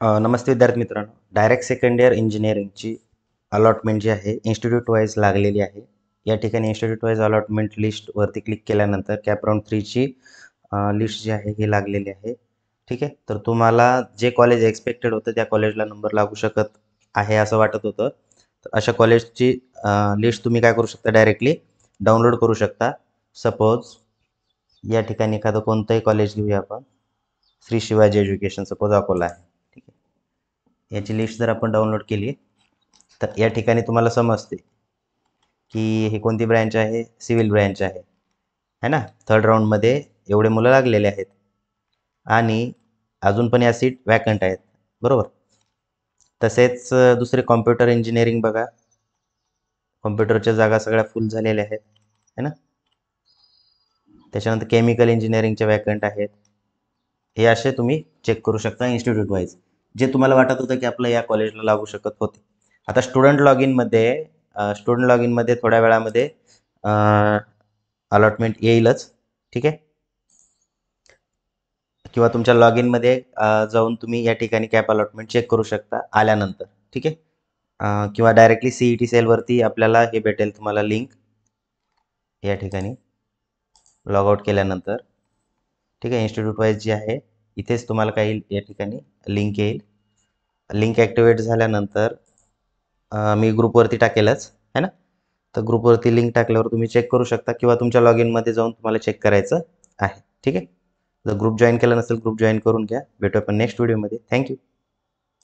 नमस्ते विद्यार्थी मित्रांनो direct second year इंजिनिअरिंगची अलॉटमेंट जी आहे इन्स्टिट्यूट वाईज लागलेली आहे. या ठिकाणी इन्स्टिट्यूट वाईज अलॉटमेंट लिस्टवरती क्लिक केल्यानंतर कॅप राऊंड थ्रीची लिस्ट जी आहे ही लागलेली आहे. ठीक आहे? तर तुम्हाला जे कॉलेज एक्सपेक्टेड होतं त्या कॉलेजला नंबर लागू शकत आहे असं वाटत होतं. तर अशा कॉलेजची लिस्ट तुम्ही काय करू शकता? डायरेक्टली डाउनलोड करू शकता. सपोज या ठिकाणी एखादं कोणतंही कॉलेज घेऊया आपण. श्री शिवाजी एज्युकेशन सपोज अकोला आहे. याची लिस्ट जर आपण डाउनलोड केली तर या ठिकाणी तुम्हाला समजते की हे कोणती ब्रँच आहे? सिव्हिल ब्रँच आहे. है ना? थर्ड राऊंडमध्ये एवढे मुलं लागलेले आहेत. आणि अजून पण या सीट वॅकंट आहेत. बरोबर? तसेच दुसरे कॉम्प्युटर इंजिनिअरिंग बघा. कॉम्प्युटरच्या जागा सगळ्या फुल झालेल्या आहेत. है ना? त्याच्यानंतर केमिकल इंजिनिअरिंगच्या वॅकंट आहेत. हे असे तुम्ही चेक करू शकता इन्स्टिट्यूट वाईज जे तुम्हाला वाटत होतं की आपलं या कॉलेजला लागू शकत होते. आता स्टुडंट लॉग इनमध्ये स्टुडंट लॉग इनमध्ये थोड्या वेळामध्ये अलॉटमेंट येईलच. ठीक आहे? किंवा तुमच्या लॉग इनमध्ये जाऊन तुम्ही या ठिकाणी कॅप अलॉटमेंट चेक करू शकता आल्यानंतर. ठीक आहे? किंवा डायरेक्टली सी ई टी सेलवरती आपल्याला हे भेटेल तुम्हाला लिंक या ठिकाणी. लॉग आउट केल्यानंतर. ठीक आहे? इन्स्टिट्यूट वाईज जी आहे इथेच तुम्हाला काही या ठिकाणी लिंक येईल. लिंक ॲक्टिवेट झाल्यानंतर मी ग्रुपवरती टाकेलच है ना? तर ग्रुपवरती लिंक टाकल्यावर तुम्ही चेक करू शकता किंवा तुमच्या लॉग इनमध्ये जाऊन तुम्हाला चेक करायचं आहे. ठीक आहे? जर ग्रुप जॉईन केला नसेल ग्रुप जॉईन करून घ्या. भेटू आपण नेक्स्ट व्हिडिओमध्ये थँक्यू